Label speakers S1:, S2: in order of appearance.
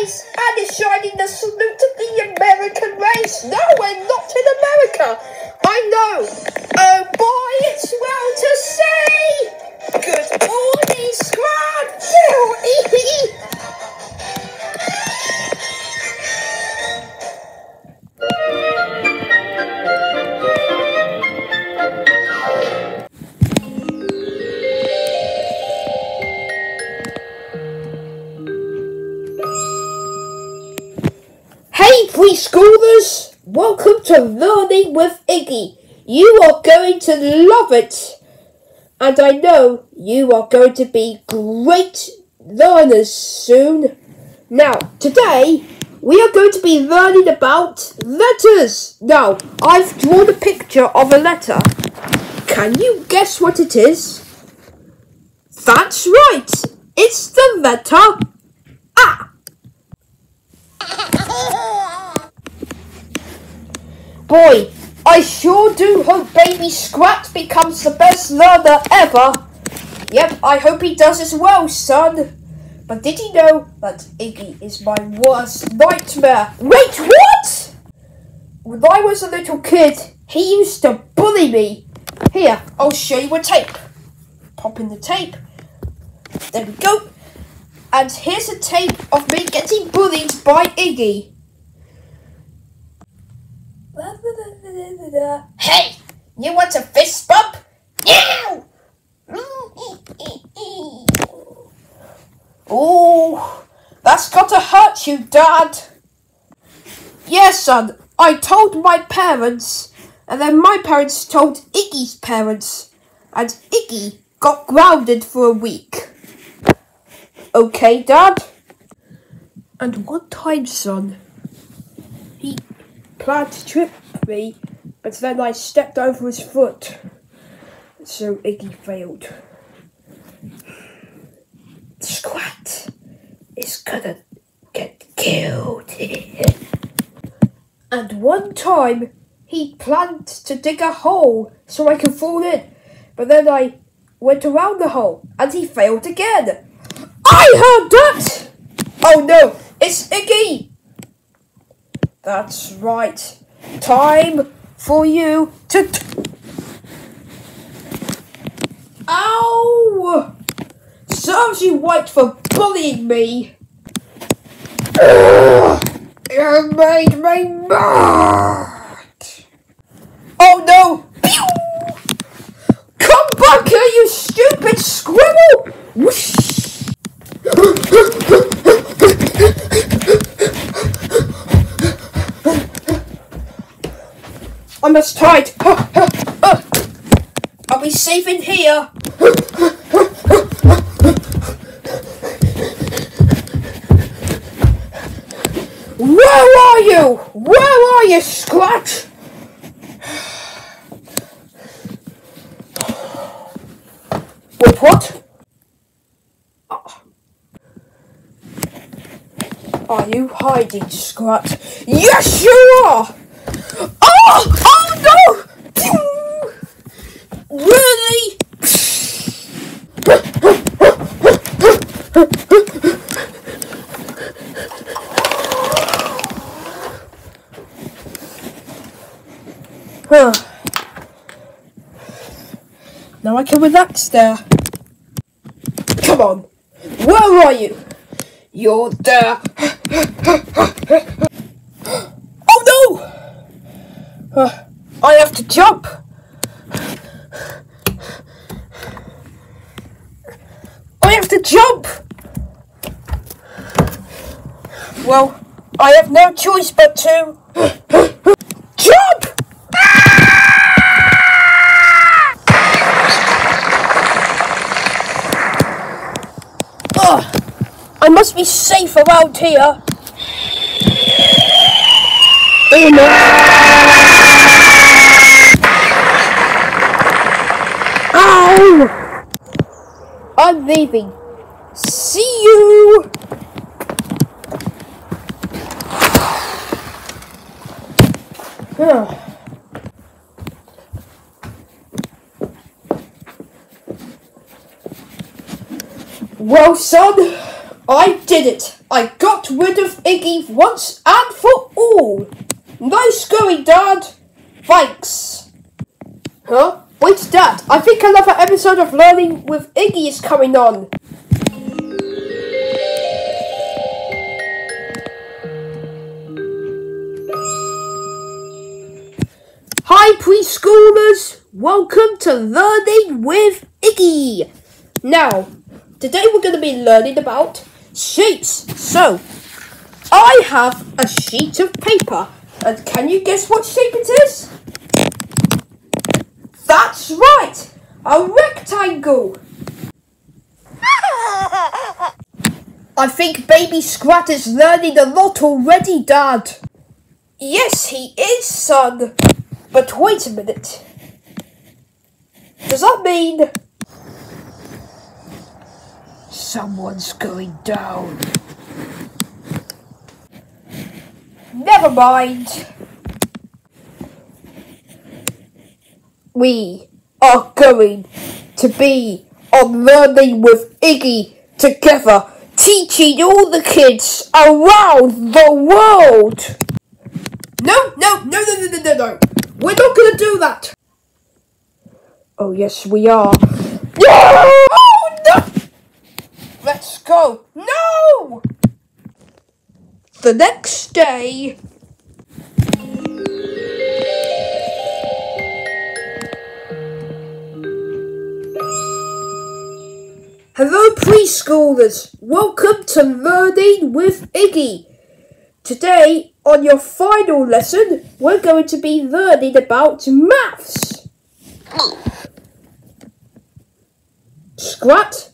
S1: race and is shining the salute to the American race. No, we're not in America. I know. Oh boy, preschoolers, welcome to Learning with Iggy. You are going to love it. And I know you are going to be great learners soon. Now, today we are going to be learning about letters. Now, I've drawn a picture of a letter. Can you guess what it is? That's right. It's the letter A. Boy, I sure do hope baby Scrat becomes the best learner ever. Yep, I hope he does as well, son. But did you know that Iggy is my worst nightmare? Wait, what? When I was a little kid, he used to bully me. Here, I'll show you a tape. Pop in the tape. There we go. And here's a tape of me getting bullied by Iggy. Hey, you want a fist bump? Yeah! Oh, that's gotta hurt you, Dad. Yes, son, I told my parents, and then my parents told Iggy's parents, and Iggy got grounded for a week. Okay, Dad? And one time, son, he planned to trip me, but then I stepped over his foot. So Iggy failed. Squat is gonna get killed. and one time, he planned to dig a hole so I could fall in, but then I went around the hole and he failed again. I heard that! Oh no, it's Iggy! That's right. Time for you to. T- Ow! Serves you right for bullying me. Ugh, you made me mad. Oh no! Pew! Come back here, you stupid squirrel! Whoosh! I must hide. I'll be safe in here. Where are you? Where are you, Scratch? Wait, what? Are you hiding, Scratch? Yes, you are! Oh! Oh! Really? Now I can relax there. Come on. Where are you? You're there. oh no! Uh, I have to jump. I have to jump. Well, I have no choice but to jump. Ugh, I must be safe around here. Oh I'm leaving. See you! Well, son, I did it. I got rid of Iggy once and for all. Nice going, Dad. Thanks. Huh? Wait, Dad. I think another episode of Learning with Iggy is coming on. Hi, preschoolers. Welcome to Learning with Iggy. Now, today we're going to be learning about shapes. So, I have a sheet of paper, and can you guess what shape it is? That's right, a rectangle. I think baby Scrat is learning a lot already, Dad. Yes, he is, son. But wait a minute. Does that mean someone's going down? Never mind. We are going to be on Learning with Iggy together, teaching all the kids around the world. No, no, no, no, no, no, no. We're not going to do that. Oh, yes, we are. No! Oh, no! Let's go. No! The next day. Hello, preschoolers. Welcome to Learning with Iggy. Today, on your final lesson, we're going to be learning about maths. Scrat?